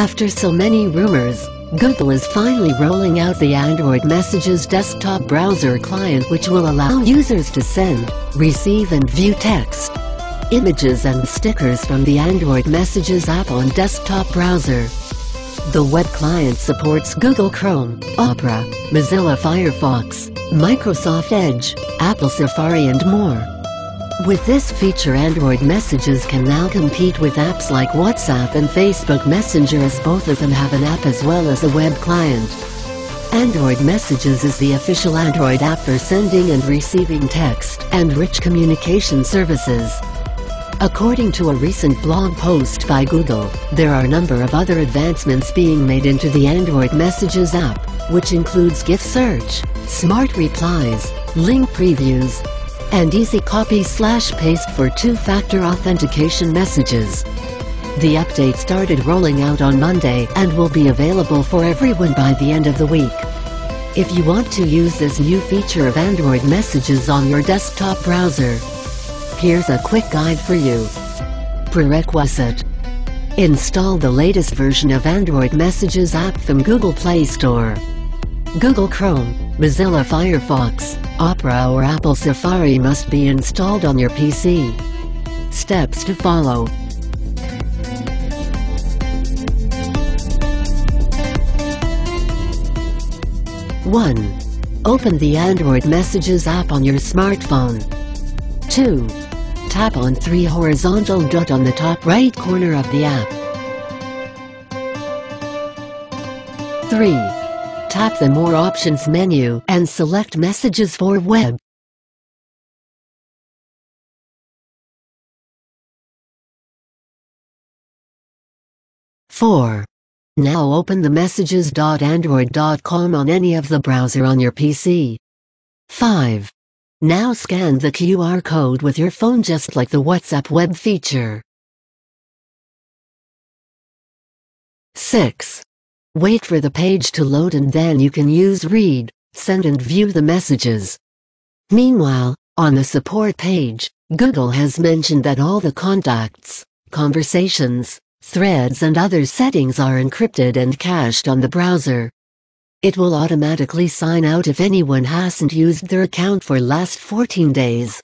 After so many rumors, Google is finally rolling out the Android Messages desktop browser client which will allow users to send, receive and view text, images and stickers from the Android Messages app on desktop browser. The web client supports Google Chrome, Opera, Mozilla Firefox, Microsoft Edge, Apple Safari and more. With this feature Android Messages can now compete with apps like WhatsApp and Facebook Messenger as both of them have an app as well as a web client. Android Messages is the official Android app for sending and receiving text and rich communication services. According to a recent blog post by Google, there are a number of other advancements being made into the Android Messages app, which includes GIF search, smart replies, link previews, and easy copy slash paste for two-factor authentication messages. The update started rolling out on Monday and will be available for everyone by the end of the week. If you want to use this new feature of Android messages on your desktop browser, here's a quick guide for you. Prerequisite Install the latest version of Android Messages app from Google Play Store. Google Chrome, Mozilla Firefox, Opera or Apple Safari must be installed on your PC. Steps to follow. One. Open the Android Messages app on your smartphone. 2. Tap on three horizontal dot on the top right corner of the app. 3. Tap the More Options menu and select Messages for Web. Four. Now open the messages.android.com on any of the browser on your PC. 5. Now scan the QR code with your phone just like the WhatsApp web feature. 6. Wait for the page to load and then you can use Read, Send and View the messages. Meanwhile, on the support page, Google has mentioned that all the contacts, conversations, threads and other settings are encrypted and cached on the browser. It will automatically sign out if anyone hasn't used their account for last 14 days.